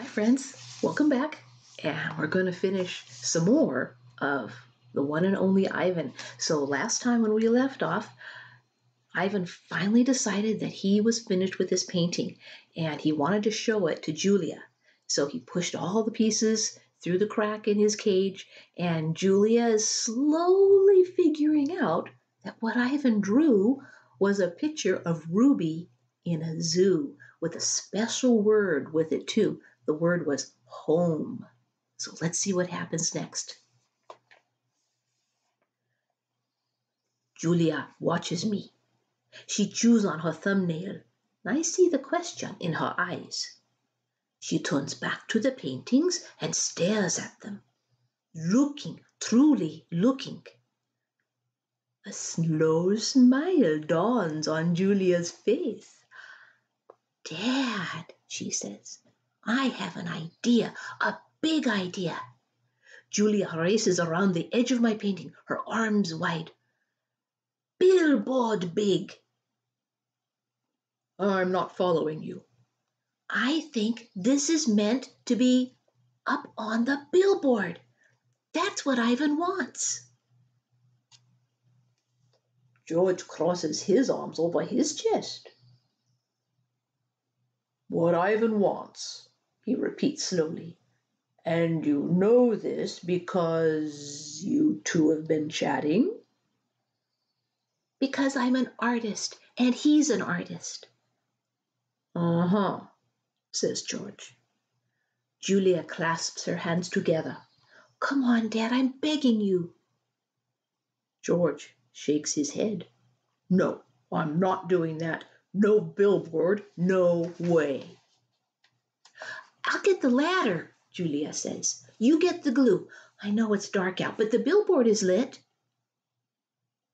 Hi, friends. Welcome back. And we're going to finish some more of the one and only Ivan. So, last time when we left off, Ivan finally decided that he was finished with his painting and he wanted to show it to Julia. So, he pushed all the pieces through the crack in his cage, and Julia is slowly figuring out that what Ivan drew was a picture of Ruby in a zoo with a special word with it, too. The word was home. So let's see what happens next. Julia watches me. She chews on her thumbnail. I see the question in her eyes. She turns back to the paintings and stares at them, looking, truly looking. A slow smile dawns on Julia's face. Dad, she says, I have an idea, a big idea. Julia races around the edge of my painting, her arms wide. Billboard big. I'm not following you. I think this is meant to be up on the billboard. That's what Ivan wants. George crosses his arms over his chest. What Ivan wants he repeats slowly. And you know this because you two have been chatting? Because I'm an artist and he's an artist. Uh huh, says George. Julia clasps her hands together. Come on, Dad, I'm begging you. George shakes his head. No, I'm not doing that. No billboard, no way. I'll get the ladder, Julia says. You get the glue. I know it's dark out, but the billboard is lit.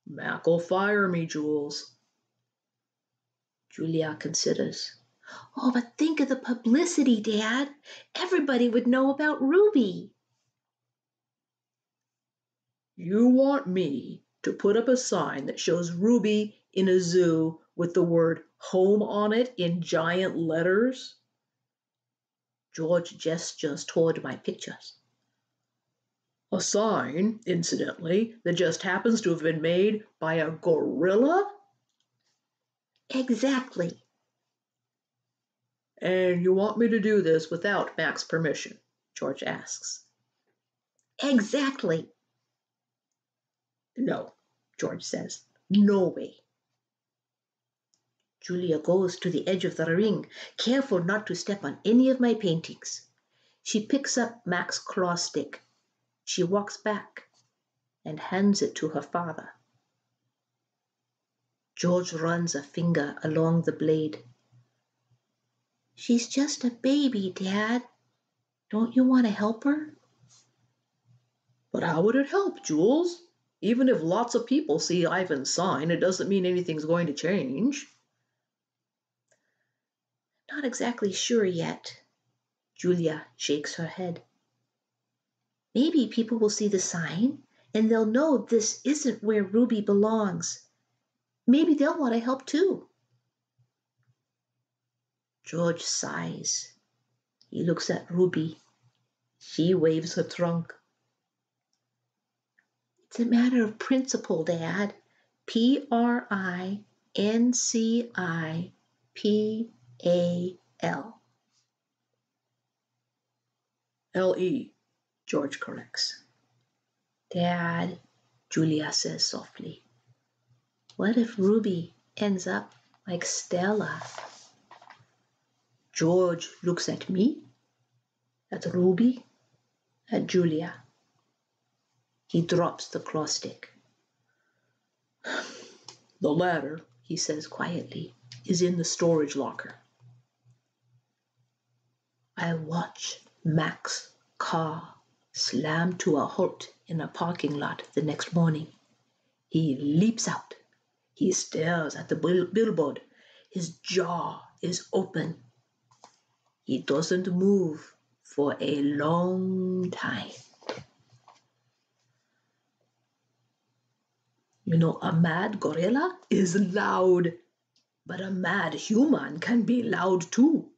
Mac'll fire me, Jules. Julia considers. Oh, but think of the publicity, Dad. Everybody would know about Ruby. You want me to put up a sign that shows Ruby in a zoo with the word home on it in giant letters? George gestures toward my pictures. A sign, incidentally, that just happens to have been made by a gorilla? Exactly. And you want me to do this without Mac's permission? George asks. Exactly. No, George says. No way. Julia goes to the edge of the ring, careful not to step on any of my paintings. She picks up Mac's claw stick. She walks back and hands it to her father. George runs a finger along the blade. She's just a baby, Dad. Don't you want to help her? But how would it help, Jules? Even if lots of people see Ivan's sign, it doesn't mean anything's going to change. Exactly sure yet. Julia shakes her head. Maybe people will see the sign and they'll know this isn't where Ruby belongs. Maybe they'll want to help too. George sighs. He looks at Ruby. She waves her trunk. It's a matter of principle, Dad. P R I N C I P a L. L E, George corrects. Dad, Julia says softly. What if Ruby ends up like Stella? George looks at me, at Ruby, at Julia. He drops the claw stick. The ladder, he says quietly, is in the storage locker. I watch Mac's car slam to a halt in a parking lot the next morning. He leaps out. He stares at the bill- billboard. His jaw is open. He doesn't move for a long time. You know, a mad gorilla is loud, but a mad human can be loud too.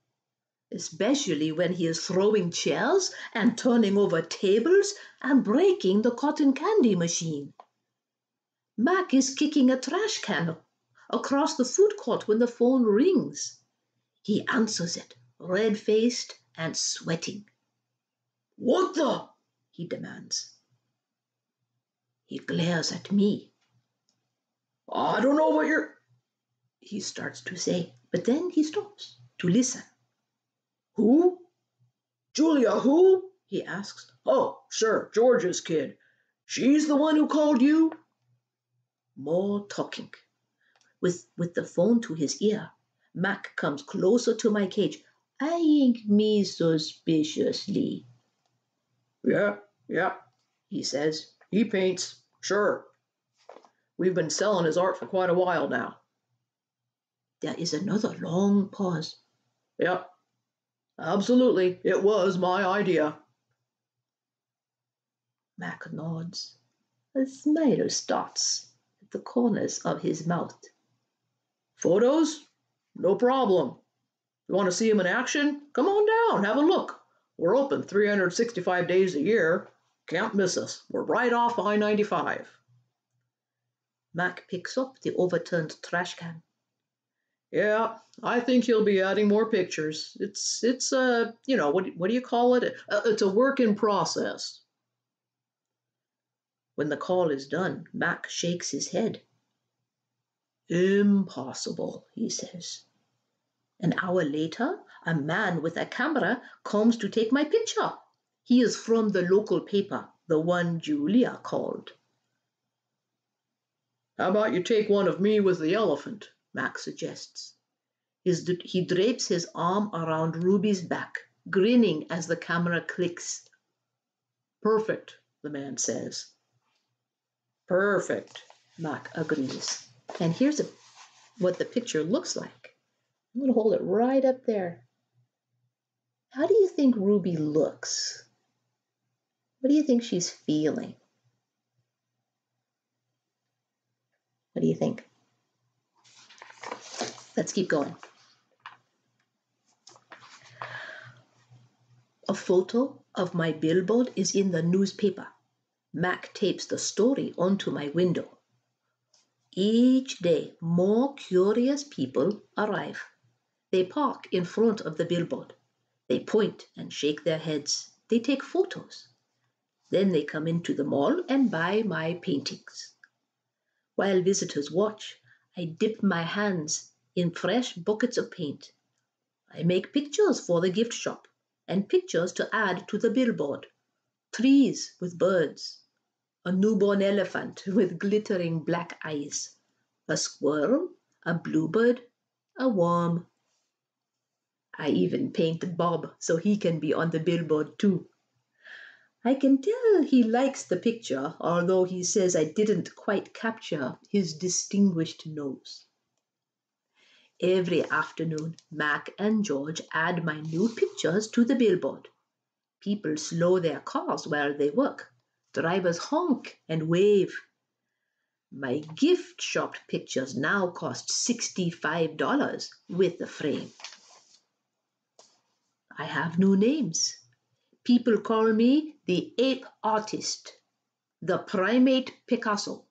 Especially when he is throwing chairs and turning over tables and breaking the cotton candy machine. Mac is kicking a trash can across the food court when the phone rings. He answers it, red faced and sweating. What the? he demands. He glares at me. I don't know what you're. He starts to say, but then he stops to listen. Who? Julia, who? he asks. Oh, sure, George's kid. She's the one who called you? More talking. With, with the phone to his ear, Mac comes closer to my cage, eyeing me suspiciously. Yeah, yeah, he says. He paints, sure. We've been selling his art for quite a while now. There is another long pause. Yep, absolutely. It was my idea. Mac nods. A smile starts at the corners of his mouth. Photos? No problem. You want to see him in action? Come on down, have a look. We're open 365 days a year. Can't miss us. We're right off I 95. Mac picks up the overturned trash can. Yeah, I think he'll be adding more pictures. It's it's a uh, you know what what do you call it? Uh, it's a work in process. When the call is done, Mac shakes his head. Impossible, he says. An hour later, a man with a camera comes to take my picture. He is from the local paper, the one Julia called. How about you take one of me with the elephant? Mac suggests. His, he drapes his arm around Ruby's back, grinning as the camera clicks. Perfect, the man says. Perfect, Mac agrees. And here's a, what the picture looks like. I'm going to hold it right up there. How do you think Ruby looks? What do you think she's feeling? What do you think? Let's keep going. A photo of my billboard is in the newspaper. Mac tapes the story onto my window. Each day, more curious people arrive. They park in front of the billboard. They point and shake their heads. They take photos. Then they come into the mall and buy my paintings. While visitors watch, I dip my hands in fresh buckets of paint. I make pictures for the gift shop and pictures to add to the billboard. Trees with birds, a newborn elephant with glittering black eyes, a squirrel, a bluebird, a worm. I even paint Bob so he can be on the billboard too. I can tell he likes the picture, although he says I didn't quite capture his distinguished nose. Every afternoon, Mac and George add my new pictures to the billboard. People slow their cars while they work. Drivers honk and wave. My gift shop pictures now cost $65 with the frame. I have new names. People call me the ape artist, the primate Picasso.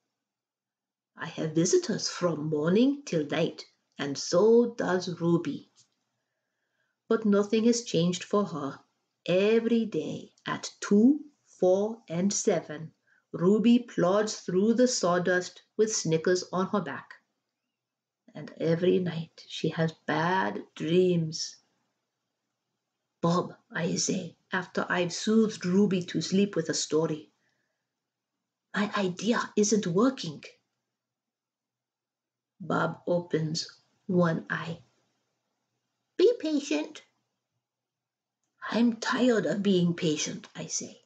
I have visitors from morning till night, and so does Ruby. But nothing has changed for her. Every day at two four, and seven, Ruby plods through the sawdust with Snickers on her back. And every night she has bad dreams. Bob, I say, after I've soothed Ruby to sleep with a story, my idea isn't working. Bob opens one eye. Be patient. I'm tired of being patient, I say.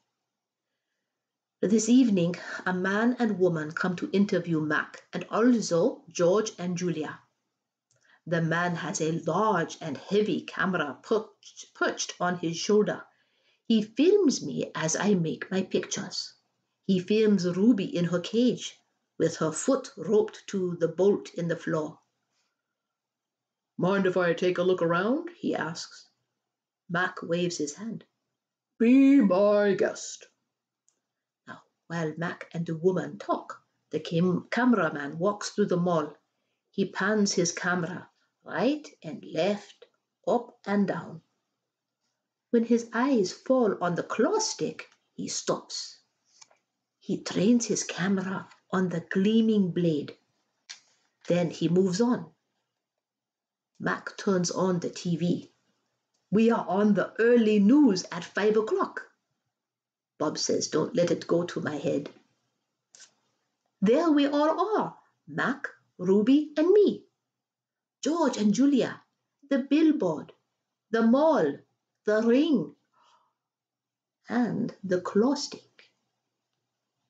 This evening, a man and woman come to interview Mac and also George and Julia. The man has a large and heavy camera perched, perched on his shoulder. He films me as I make my pictures. He films Ruby in her cage with her foot roped to the bolt in the floor. Mind if I take a look around? he asks. Mac waves his hand. Be my guest. Now, while Mac and the woman talk, the cam- cameraman walks through the mall. He pans his camera right and left, up and down. When his eyes fall on the claw stick, he stops. He trains his camera on the gleaming blade. Then he moves on. Mac turns on the TV. We are on the early news at five o'clock. Bob says, Don't let it go to my head. There we all are Mac, Ruby, and me. George and Julia, the billboard, the mall, the ring, and the claw stick.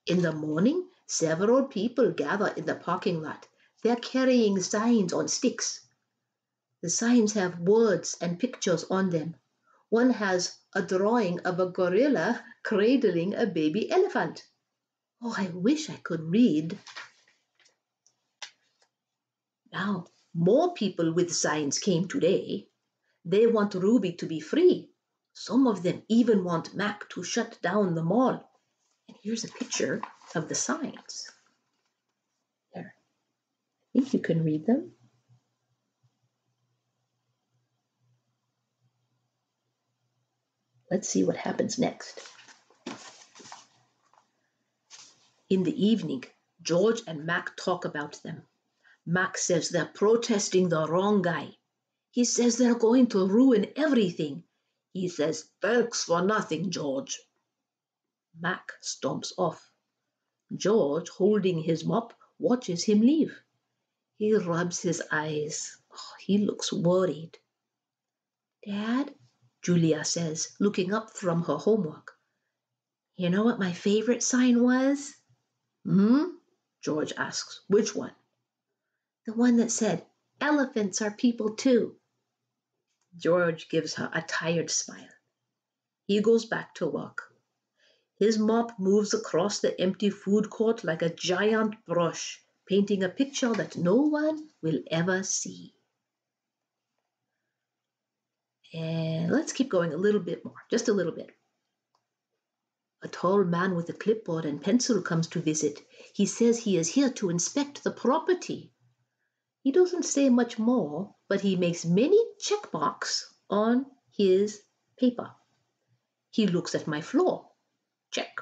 In the morning, several people gather in the parking lot. They're carrying signs on sticks. The signs have words and pictures on them. One has a drawing of a gorilla cradling a baby elephant. Oh, I wish I could read. Now, more people with signs came today. They want Ruby to be free. Some of them even want Mac to shut down the mall. And here's a picture of the signs. There. I think you can read them. Let's see what happens next. In the evening, George and Mac talk about them. Mac says they're protesting the wrong guy. He says they're going to ruin everything. He says, Thanks for nothing, George. Mac stomps off. George, holding his mop, watches him leave. He rubs his eyes. Oh, he looks worried. Dad, Julia says, looking up from her homework. You know what my favorite sign was? Hmm? George asks. Which one? The one that said, Elephants are people too. George gives her a tired smile. He goes back to work. His mop moves across the empty food court like a giant brush, painting a picture that no one will ever see. And let's keep going a little bit more, just a little bit. A tall man with a clipboard and pencil comes to visit. He says he is here to inspect the property. He doesn't say much more, but he makes many check marks on his paper. He looks at my floor. Check.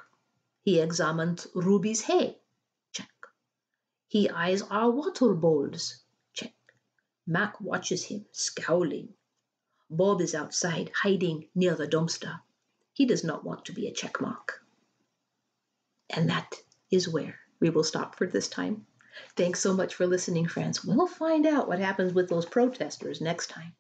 He examines Ruby's hay. Check. He eyes our water bowls. Check. Mac watches him, scowling. Bob is outside, hiding near the dumpster. He does not want to be a check mark. And that is where we will stop for this time. Thanks so much for listening, friends. We'll find out what happens with those protesters next time.